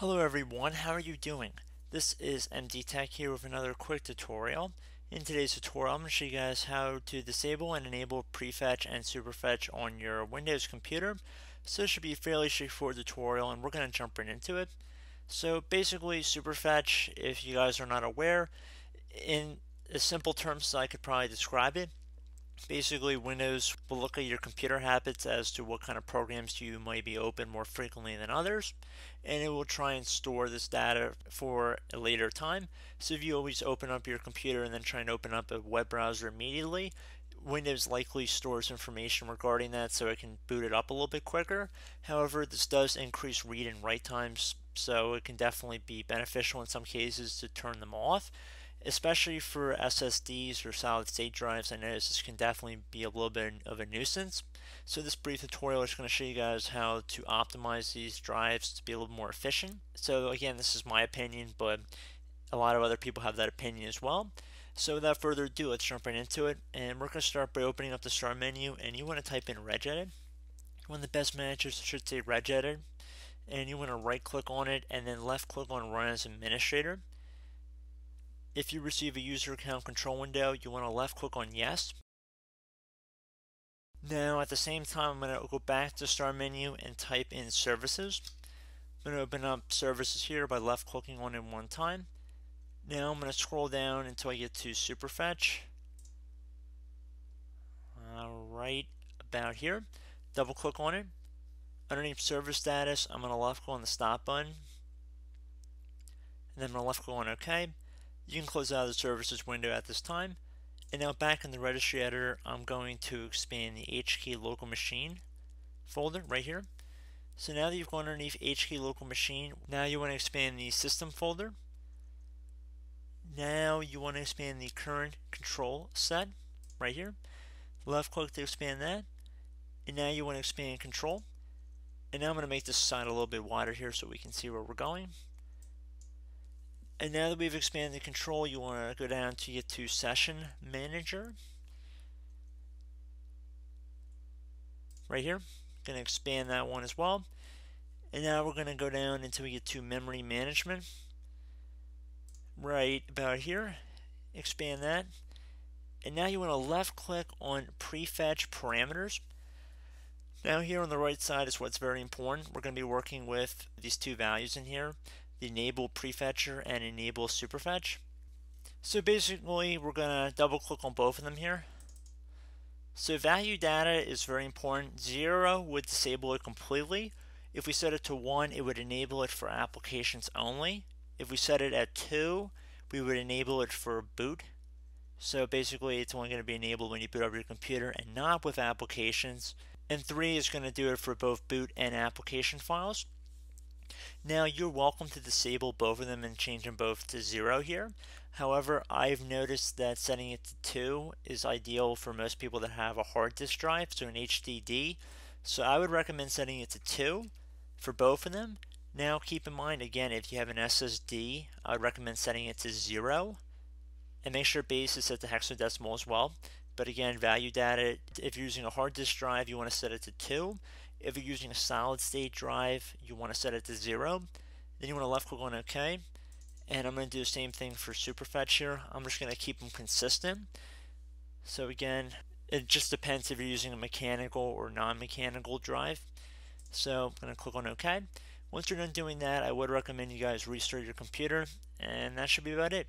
Hello everyone, how are you doing? This is MD Tech here with another quick tutorial. In today's tutorial, I'm going to show you guys how to disable and enable prefetch and superfetch on your Windows computer. So this should be a fairly straightforward tutorial and we're going to jump right into it. So basically superfetch, if you guys are not aware, in simple terms I could probably describe it, Basically, Windows will look at your computer habits as to what kind of programs you might be open more frequently than others, and it will try and store this data for a later time. So if you always open up your computer and then try and open up a web browser immediately, Windows likely stores information regarding that so it can boot it up a little bit quicker. However, this does increase read and write times, so it can definitely be beneficial in some cases to turn them off especially for SSDs or solid state drives. I know this can definitely be a little bit of a nuisance. So this brief tutorial is going to show you guys how to optimize these drives to be a little more efficient. So again, this is my opinion, but a lot of other people have that opinion as well. So without further ado, let's jump right into it. And we're going to start by opening up the start menu and you want to type in regedit. One of the best managers should say regedit. And you want to right click on it and then left click on run as administrator. If you receive a user account control window, you want to left click on yes. Now at the same time, I'm going to go back to start menu and type in services. I'm going to open up services here by left clicking on it one time. Now I'm going to scroll down until I get to Superfetch. Right about here. Double click on it. Underneath service status, I'm going to left click on the stop button. And then I'm going to left click on OK. You can close out of the services window at this time. And now back in the registry editor, I'm going to expand the HKey local machine folder right here. So now that you've gone underneath HKey local machine, now you want to expand the system folder. Now you want to expand the current control set right here. Left click to expand that. And now you want to expand control. And now I'm going to make this side a little bit wider here so we can see where we're going. And now that we've expanded the control, you want to go down to get to Session Manager. Right here. Going to expand that one as well. And now we're going to go down until we get to Memory Management. Right about here. Expand that. And now you want to left click on Prefetch Parameters. Now here on the right side is what's very important. We're going to be working with these two values in here the enable prefetcher and enable superfetch. So basically we're going to double click on both of them here. So value data is very important. Zero would disable it completely. If we set it to one, it would enable it for applications only. If we set it at two, we would enable it for boot. So basically it's only going to be enabled when you boot up your computer and not with applications. And three is going to do it for both boot and application files. Now you're welcome to disable both of them and change them both to zero here. However, I've noticed that setting it to two is ideal for most people that have a hard disk drive, so an HDD. So I would recommend setting it to two for both of them. Now keep in mind again, if you have an SSD, I would recommend setting it to zero. And make sure base is set to hexadecimal as well. But again, value data, if you're using a hard disk drive, you want to set it to two. If you're using a solid state drive, you want to set it to zero. Then you want to left click on OK. And I'm going to do the same thing for Superfetch here. I'm just going to keep them consistent. So again, it just depends if you're using a mechanical or non-mechanical drive. So I'm going to click on OK. Once you're done doing that, I would recommend you guys restart your computer, and that should be about it.